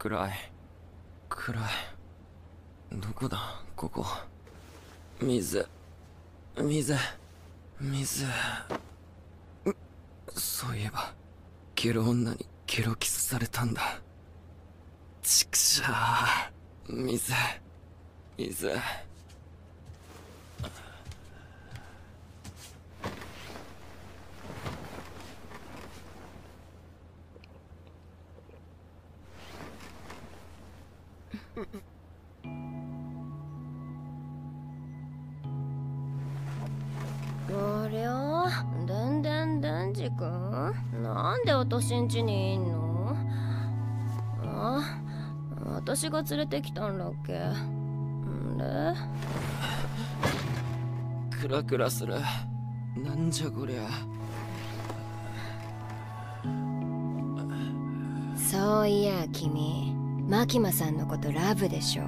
暗い。暗い。どこだ？ここ。水。水。水。そういえばゲロ女にゲロキスされたんだ。ちくしゃー。水。水。ありゃでんでんでんじくん？なんで私ん家にいんの？あ私が連れてきたんだっけ？んで？クラクラする。なんじゃこりゃ。そういや君マキマさんのことラブでしょ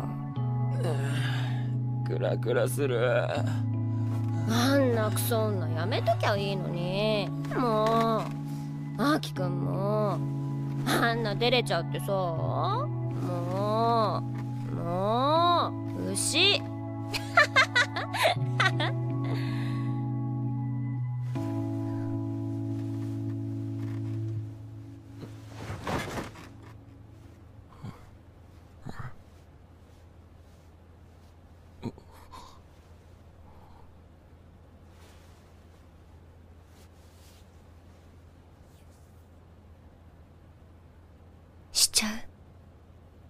クラクラする。あんなクソ女やめときゃいいのに。もう。アキくんも。あんな出れちゃってさちゃう。